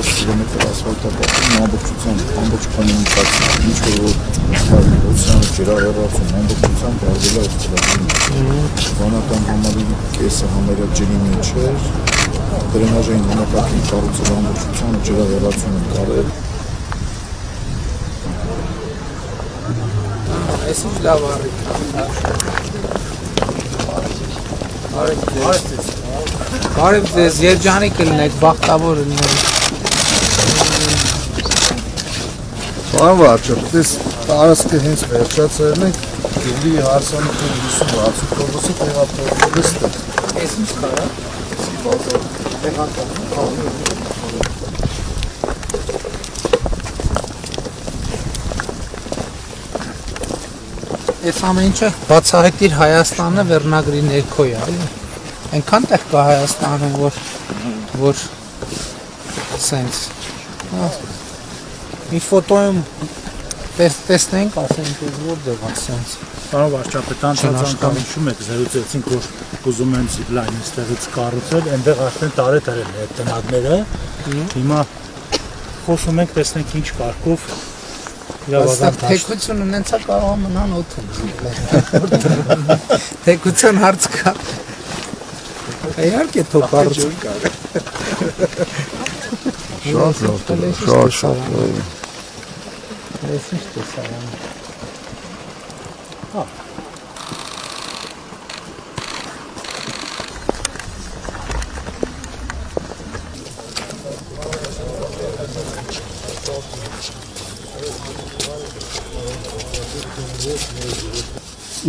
ասֆալտապատում ամբողջությամբ ամբողջ կոմունիկացիան ինչ որ հարցան ջրահեռացում ամբողջությամբ արվել է ծրագրում վանական համալի կեսը համարյա ջրի մեջ էր դրենաժային համակարգի կառուցել ամբողջությամբ ջրահեռացում կարել Այս ինչ լավ առիթ Բարև ձեզ։ Բարև ձեզ, երջանիկ կլինեք, բախտավոր լինեք։ Պարոն վարչապետ, դες տարածքը հենց վերջացրել ենք, գյուղի հարսանիքի 50-60%-ը տեղափոխվել է ստեղ։ Այս ինչ կարա։ Այս ամեն ինչը բացահայտիր Հայաստանը վերնագրի ներքո է, այլ այնքան տեղ կա Հայաստանը, որ որ սենց հա, մի ֆոտոյում տես տեսնենք, ասենք ես որտեղ է սենց Պարոն վարչապետ, անցած անգամ Չնաշկան։ հիշում եք, զրուցեցինք, որ ուզում են զիպլայն այստեղից կառուցել, այնտեղ արդեն տարեթեր են այդ տնագները։ Հիմա խոսում ենք, տեսնենք ինչ կարգով Այստեղ իրավական դաշտ թեկություն ունենցա կարող է մնան օդում։ Թեկություն հարց կա։ Իհարկե թող հարց կա։ Շատ լավ, շատ շատ լավ։ Ես ինչ տեսարան։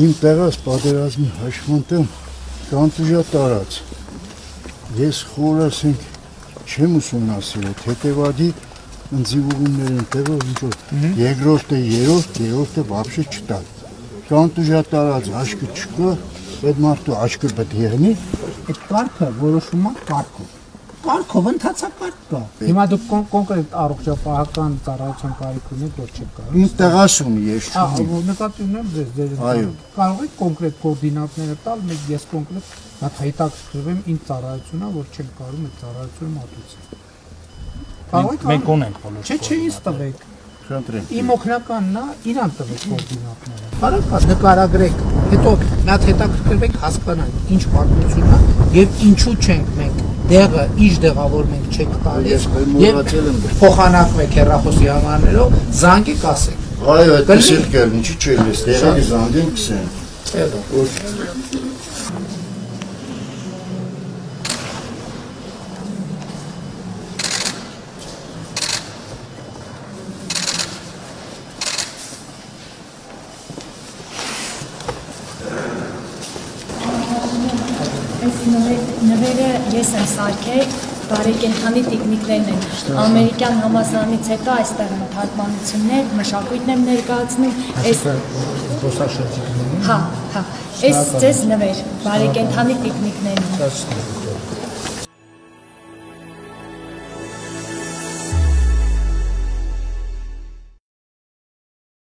Իմ տեղած պատերազմի հաշվանտեմ կանտուժա տարած։ Ես խորասենք չեմ ուսումնասիրել, հետևադի ընձիվողումներ են տևել ինչ որ երկրորդը, երրորդ, երրորդը բաբշե չտան։ Ճանտուժա տարած աչքը չկա, այդ մարդու աչքը պետք եղնի, այդ կարգը որոշում է կարգով։ Կարգով ընդհանցակարգ կա։ Հիմա դուք կոնկրետ առողջապահական ծառայության կարիք ունեք, որ չկա։ Ինձ տեղաշ ունի, ես չունի։ Ահա, նկատի ունեմ ձեզ, ձեր։ Այո։ Կարող եք կոնկրետ կոորդինատները տալ, մեկ ես կոնկրետ հա հետաքրքրվեմ ինձ ծառայությունա, որ չեմ կարող այդ ծառայությունը մատուցել մենք ունենք բոլոր։ Չէ, չէ, ինձ տվեք։ Խնդրեմ։ Իմ օգնականն է, իրան տվեք կոորդինատները։ Բարակա նկարագրեք, հետո հատ հետաքրքրվեք հասկանանք ինչ պատմությունն է եւ ինչու չենք մենք դեղը ինչ դեղավոր մենք չենք տալիս Ես մոռացել եմ։ փոխանակվեք հեռախոսի համարներով զանգեք ասեք Այո, այդպես էլ կար, ինչի՞ չէ, ես տեղի զանգեմ կսեն։ Էլո Այս նվեր- նվերը ես եմ սարքել, բարեկենթանի տիկնիկներն են։ Ամերիկյան համասարանից հետո այստեղ եմ թարգմանություններ, մշակույթն եմ ներկայացնում։ Այս հա, հա։ Այս ձեզ նվեր, բարեկենթանի տիկնիկներն են։